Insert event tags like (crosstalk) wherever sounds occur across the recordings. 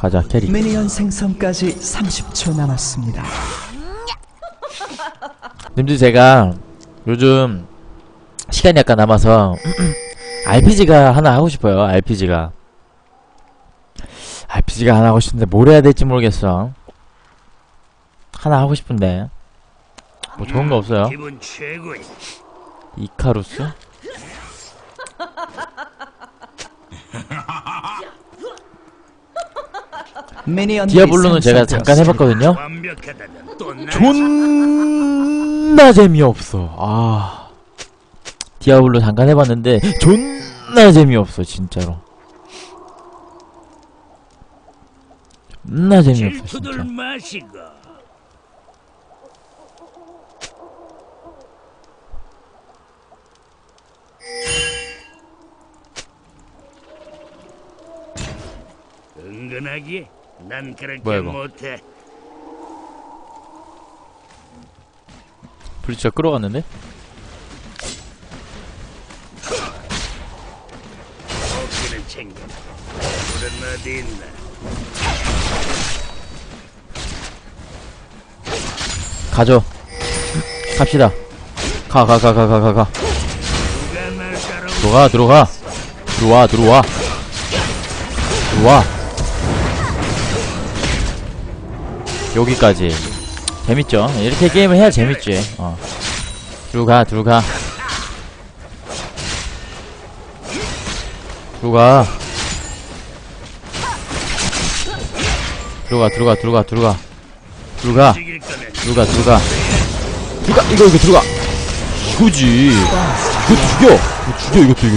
가자 carry minion 생성까지 30초 남았습니다. 님들 제가 요즘 시간이 약간 남아서 RPG가 하나 하고 싶어요 RPG가 RPG가 하나 하고 싶은데 뭘 해야 될지 모르겠어 하나 하고 싶은데 뭐 좋은 거 없어요. 이카루스? 미니언 디아블로는 제가 잠깐 해봤거든요. 존나 재미없어. 아. 디아블로 잠깐 해봤는데 존나 재미없어 진짜로. 존나 재미없어 진짜. 은근하게 난 그렇게 뭐야, 이거? 못해. 불 진짜 끌어갔는데? 먹기는 챙겨. 불은 어디 있나? 가죠 갑시다 가 가 가 가 가 가 가 누가 날 따라오? 들어가 들어가 들어와 들어와 들어와 여기까지. 재밌죠? 이렇게 게임을 해야 재밌지. 어. 들어가 들어가. 들어가. 들어가 들어가 들어가 들어가. 들어가. 들어가 들어가. 들어가 이거 이거 들어가. 이거지. 이거 죽여. 이거 죽여 이것도 이거 이거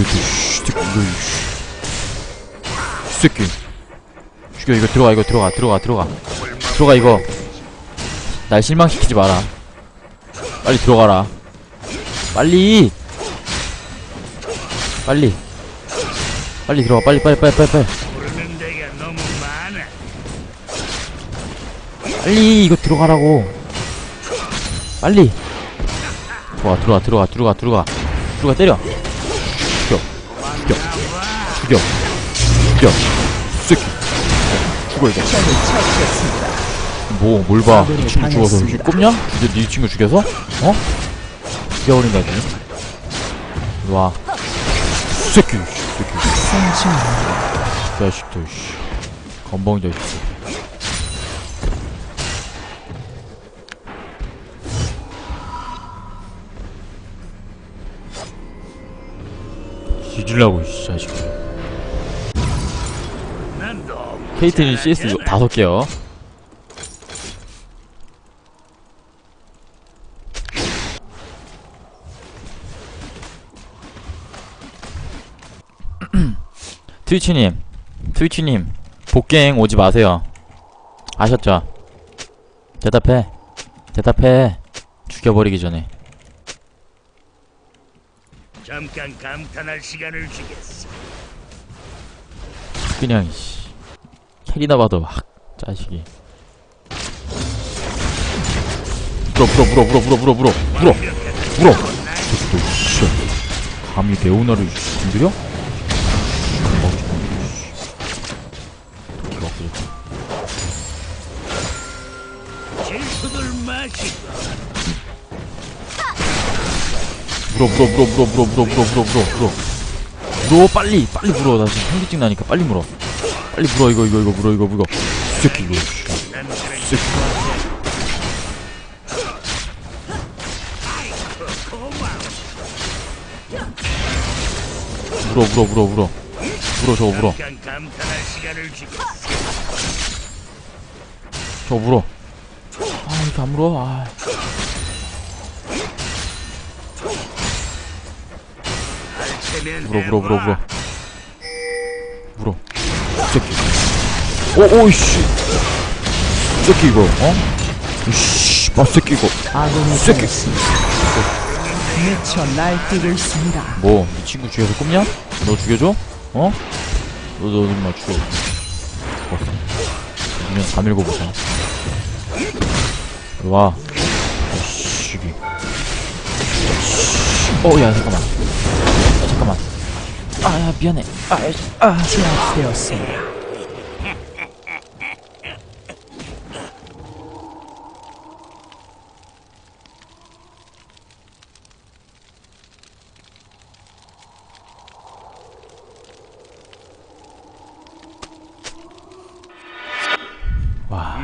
이 새끼. 죽여 이거 들어가 이거 들어가 들어가 들어가 들어가 이거 날 실망시키지 마라 빨리 들어가라 빨리 빨리 빨리 들어가 빨리 빨리 빨리 빨리 빨리. 빨리 이거 들어가라고 빨리 들어가 들어가 들어가 들어가 들어가 들어가 때려 죽여 죽여 죽여 죽여 새끼 죽어 이거 뭐 뭘 봐? 이 친구 죽어서 꼽냐? 이제 네 친구 죽여서? 어? 죽여버린다 니 일로와. 새끼 새끼. 자식들 씨. 건방이 자식 뒤질라고 이 자식 난 너무 케이트린 CS. 다섯 개요 트위치님 트위치님 복갱 오지 마세요. 아셨죠? 대답해. 대답해. 죽여버리기 전에. 잠깐 감탄할 시간을 주겠어. 그냥 씨. 캐리나 봐도 학 자식이. 물어 물어 물어 물어 물어 물어 물어 물어. 물어. 저도 씨. 감히 레오나를 건드려? 물어 물어 물어 물어 물어 물어 물어 물어 물어 물어 물어 빨리 빨리 물어 나 지금 현기증 나니까 빨리 물어. 빨리 물어 이거 이거 이거 물어 이거 물어 이 새끼 이거. 새끼. 물어 물어 물어 물어. 물어 저거 물어. 저거 물어. 아 이렇게 안 물어? 아 물어 물어 물어 물어. 물어 이 새끼 오오이씨 이 새끼 이거 어? 이씨 맛새끼 이거 새끼. 미쳐 날뛰고 있습니다. 뭐, 이 친구 죽여서 꼽냐? 너 죽여줘? 어? 너, 너, 정말 죽여. 죽었어. 그냥 다 밀고 보자. 이리 와. 이씨기. 어, 야, 잠깐만. 잠깐만. 아야 미안해. 아, 아, 아아 제압되었습니다 와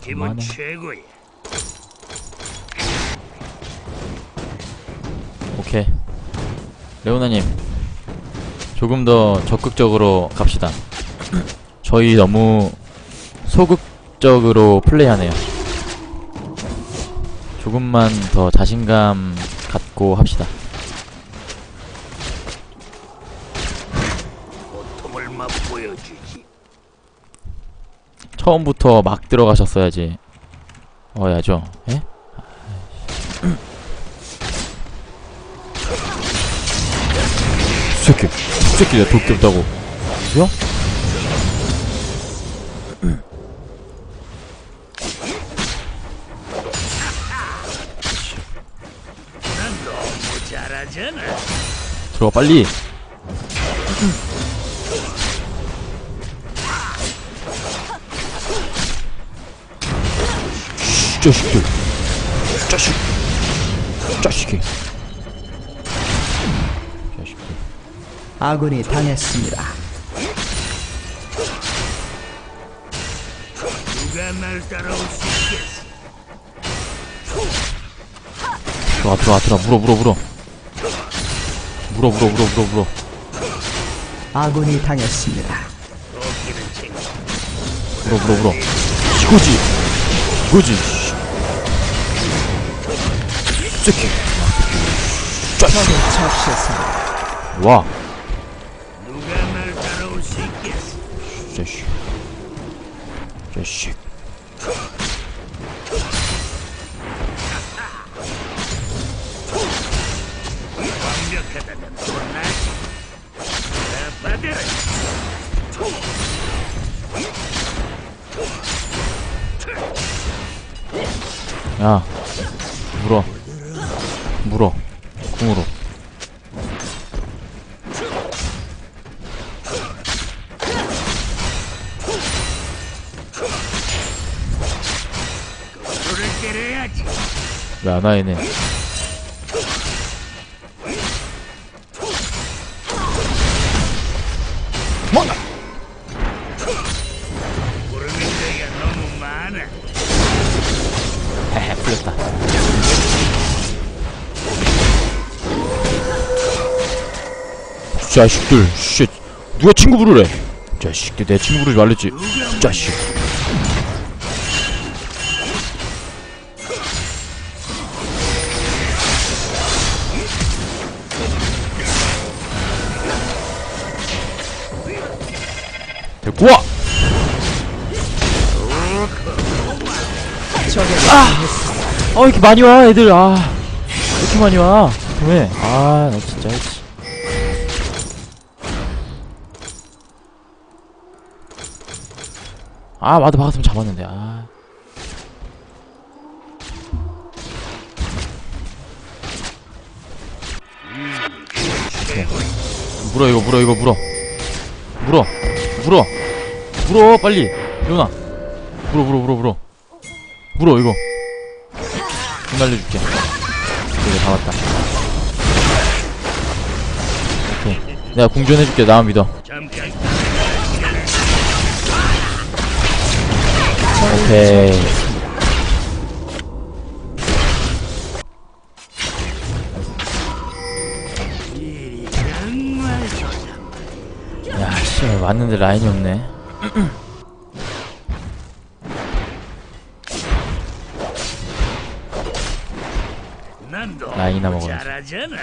기분 최고야. 레오나님, 조금 더 적극적으로 갑시다. 저희 너무 소극적으로 플레이하네요. 조금만 더 자신감 갖고 합시다. 처음부터 막 들어가셨어야지. 어야죠. 예? 새끼, 새끼 내가 도끼 없다고. 뭐야? 잘하잖아. 들어가 빨리. 씨, 자식들. 자식. 자식이. 아군이 당했습니다. 누가 날 따라올 수 있겠어? 들어와 들어와 들어와 물어 물어 물어. 물어 물어 물어 물어 물어. 아군이 당했습니다. 물어 물어 물어. 이거지. 이거지. 씨. 새끼. 적을 처치했습니다. 와. 자식. 완벽하다면. 자, 받아라. 야. 물어. 물어. 궁으로. 와 얘네. 뭔가. 헤헤 풀렸다. 자식들, 씨, 누가 친구 부르래? 자식들, 내 친구 부르지 말랬지. 자식. 아, 왜 이렇게 많이 와, 애들, 아. 왜 이렇게 많이 와? 왜? 아, 나 진짜, 씨. 아, 와도 박았으면 잡았는데, 아. 오케이. 물어, 이거, 물어, 이거, 물어. 물어. 물어. 물어, 빨리. 요나. 물어, 물어, 물어, 물어. 물어, 이거. 좀 날려줄게. 그래, 다 왔다. 오케이. 내가 궁전해줄게, 나만 믿어. 오케이. 야, 씨, 왔는데 라인이 없네. (clears throat) 난 너무 라인이나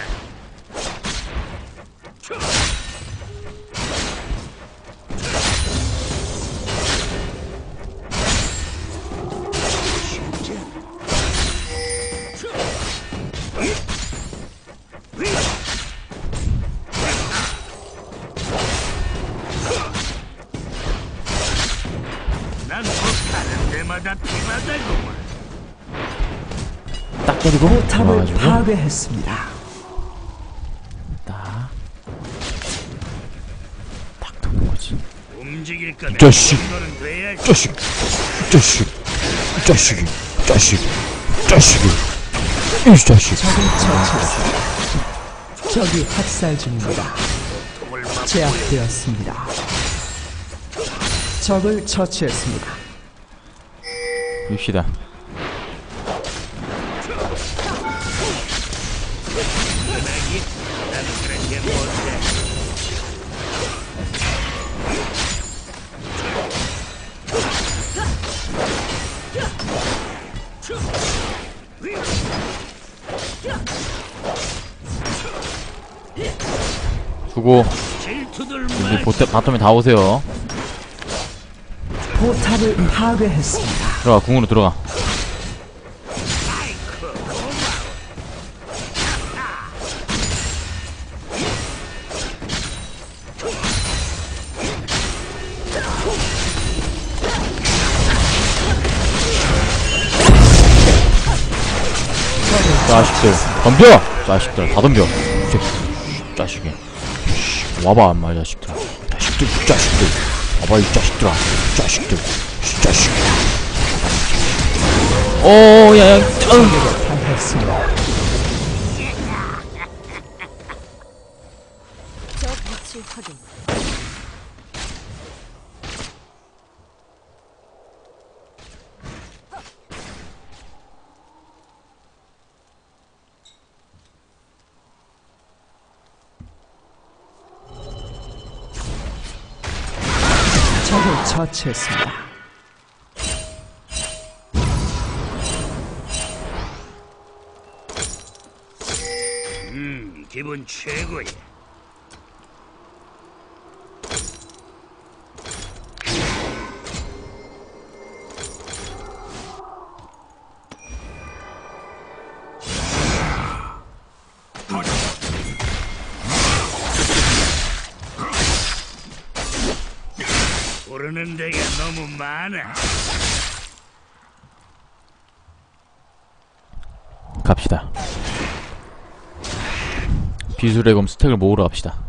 딱 때리고, 포탑을 들어와가지고. 파괴했습니다. 딱. 딱 도는 거지. 움직일 거면 자식. 이 정도는 돼야지. 자식, 자식, 자식이, 자식, 자식이. 이 자식. 적을 처치했습니다. 적이 학살 중입니다. 통을 맛보여. 제압되었습니다. 적을 처치했습니다. 밉시다 우리 마. 보태, 바텀에 다 오세요 포탑을 파괴했습니다. 들어가 궁으로 들어가 자식들 덤벼! 자식들 다 덤벼 이 새끼, 씨, 자식이 씨, 와봐 엄마 이 자식들 자식들. 와봐 이 자식들아. 이 자식들. 이 자식 오야야 어. 당했습니다. 적 위치 확인. 적을 처치했습니다. 음, 기분 최고야. 많아. 갑시다 비수의 검 스택을 모으러 갑시다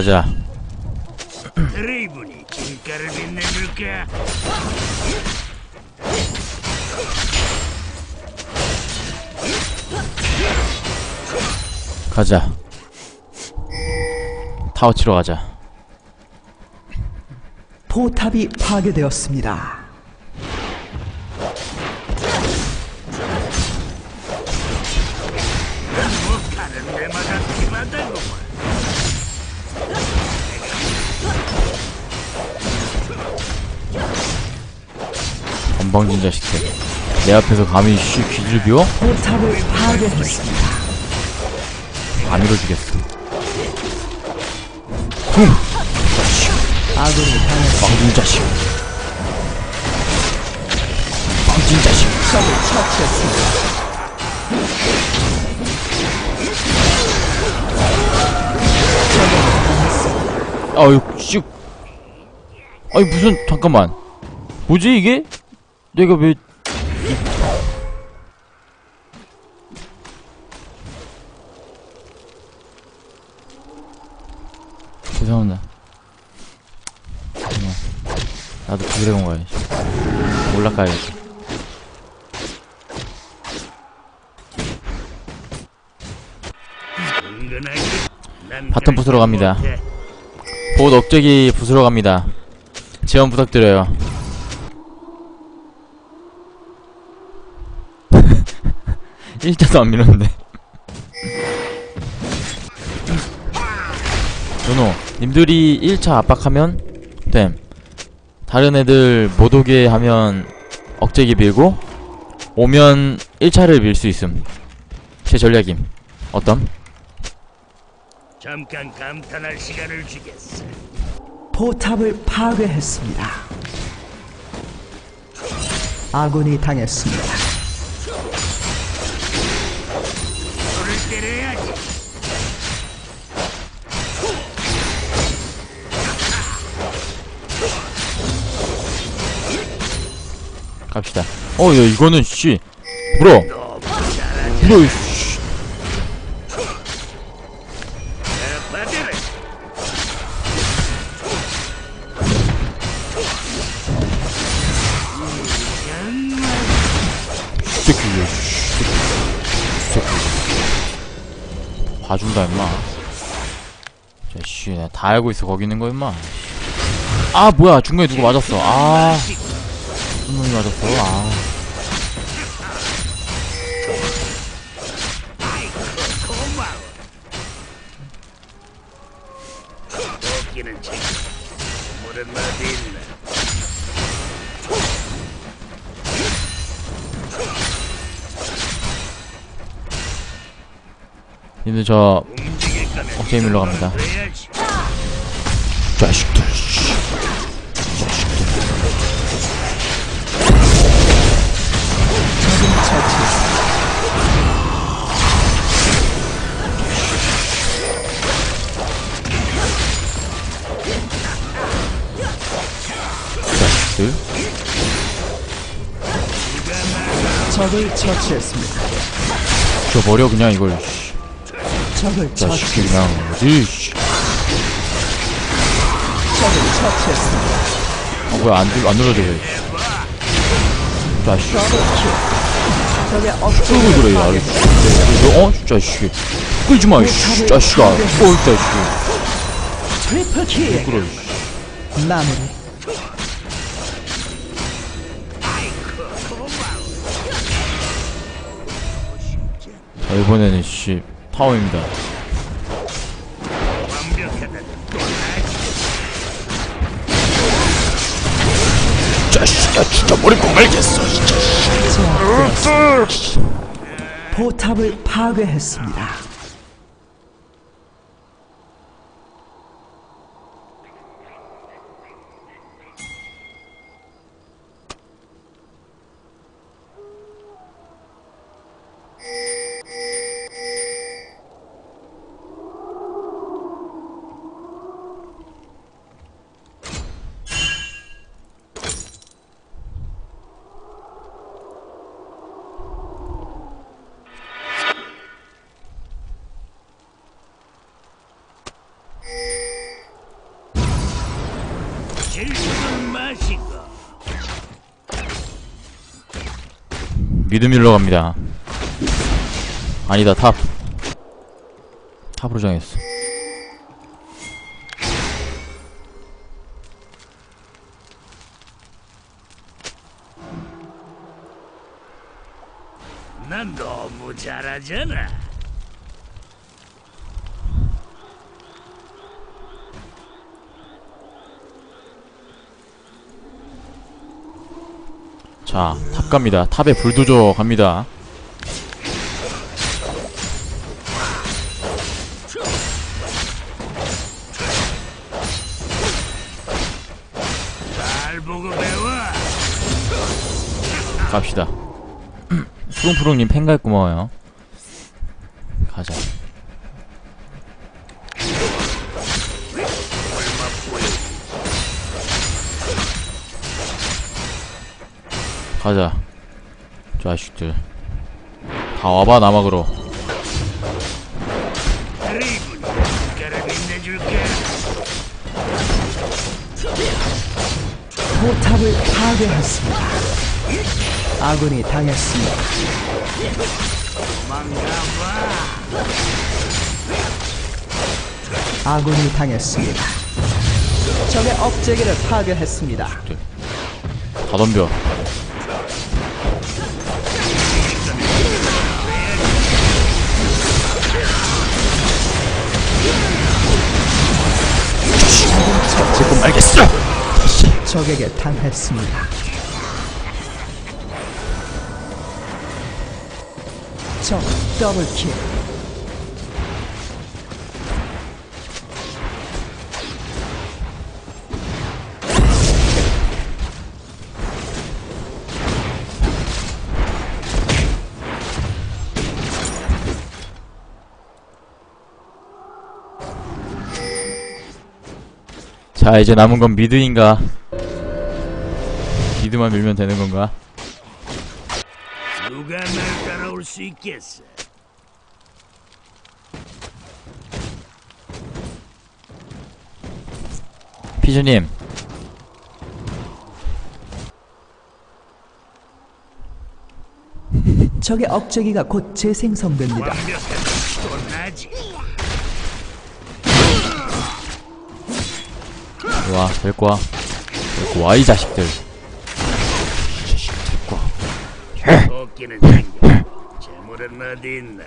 가자 드레이븐이 진가를 빛내줄까? 가자 타워 치러 가자 포탑이 파괴되었습니다. 뭐 가는 데마다 팀하다고만. 건방진 자식들 내 앞에서 감히 쉬 귀를 비워? 포탑을 파괴했습니다. 안 밀어주겠어 아군이 당했습니다. 빵진 자식 빵진 자식 적을 처치했습니다. 아유 씨 아니 무슨 잠깐만 뭐지 이게? 내가 왜 죄송합니다. 그냥 나도 드래곤 가야지 올라가야지 bottom 부수러 갑니다. 봇 억제기 부수러 갑니다. 지원 부탁드려요 일자도 안 밀었는데 노노 님들이 1차 압박하면 됨 다른 애들 못 오게 하면 억제기 밀고 오면 1차를 밀 수 있음 제 전략임 어떤? 잠깐 감탄할 시간을 주겠어. 포탑을 파괴했습니다. 아군이 당했습니다. 갑시다. 어야 이거는 씨. 물어. 물어 씨. 새끼야 새끼 봐준다 임마. 자씨 다 알고 있어 거기 있는 거 임마. 아 뭐야 중간에 누구 맞았어. 아. 무슨 놈이 맞았어 아. 도끼는. 물은? 님들 저 움직일 거면 억제히 밀러 갑니다. 자식들 적을 처치했습니다. 저 버려 그냥 이걸 씨. 적을 자식들 처치, 그냥 씨. 적을 처치했습니다. 아 뭐야 안, 눌- 안 눌러져 왜 자식 적의 그래 야 파괴했습니다. 어? 자식 끌지마 자식아 어 자식 triple kill 끌어 마무리. 자 이번에는 씨 타워입니다 자식아 진짜 머리 뽑말겠어 제압되었습니다. 포탑을 파괴했습니다. 미드 밀러 갑니다. 아니다 탑. 탑으로 정했어. 난 너무 잘하잖아. 자 탑 갑니다. 탑에 불도저 갑니다. 갑시다. (clears throat) 푸릉푸릉님 팬가입 고마워요. 가자 가자 자식들 다 와봐 인내줄게. 포탑을 파괴했습니다. 아군이 당했습니다. 아군이 당했습니다. 적의 억제기를 파괴했습니다. 다 덤벼 지금 알겠어 적에게 당했습니다. 적 더블킬. 자 이제 남은 건 미드인가 미드만 밀면 되는 건가 누가 날 따라올 수 있겠어? 피즈님 적의 억제기가 곧 재생성됩니다. 완벽하다. 또 나지. 좋아, 데리고 와. 데리고 와, 이 자식들. 이 자식 데리고 와. 도끼는 챙겨. 재물은 어디 있나?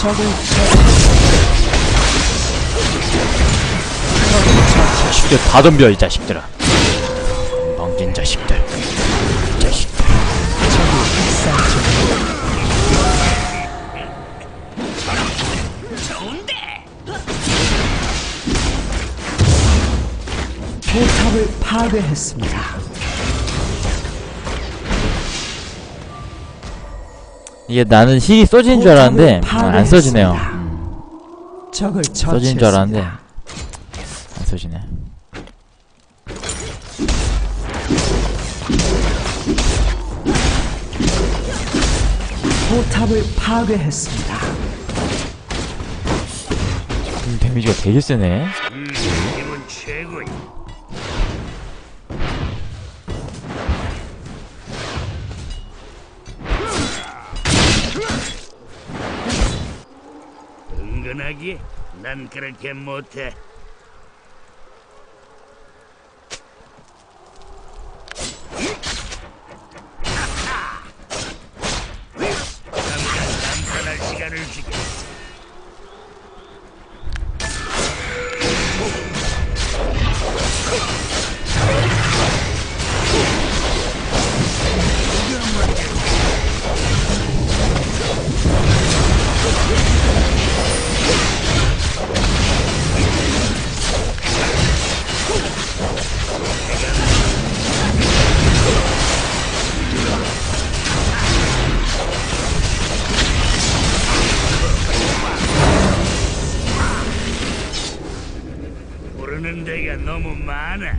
적을 자식들 다 덤벼, 이 자식들아. 멍진 자식들. 포탑을 파괴했습니다. 이게 나는 힐이 써지는 줄 알았는데, 아, 안 써지네요. 적을 써지는 줄 알았는데. 안 써지네. 탑을 파괴했습니다. 음, 데미지가 되게 세네. 음, 최고야. 은근하게 난 그렇게 못해. 너무 많아.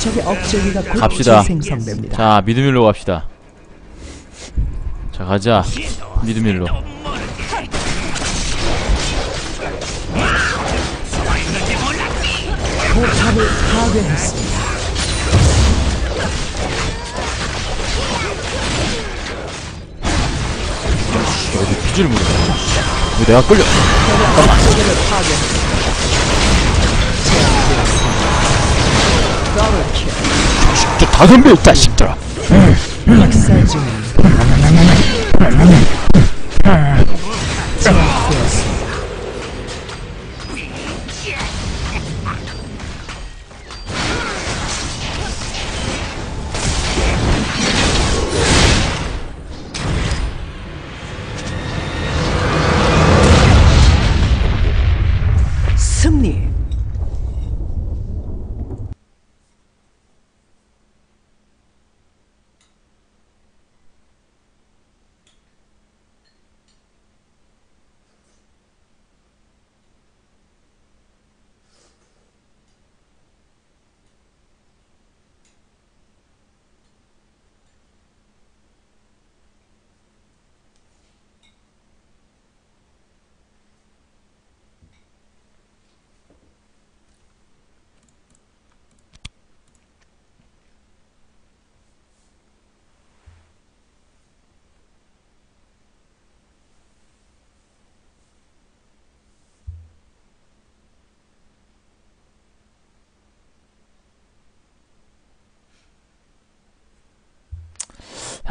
적의 업적이가 곧 갑시다. 생성됩니다. 자, 미드밀로 갑시다. 자, 가자. 미드밀로. 포탑을 파괴했습니다. 모르네. 왜 내가 끌려? 저다 덤벼, 이 자식들아.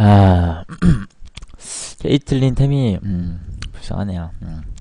아, (clears throat) 케이틀린 템이, 음, 불쌍하네요. 음.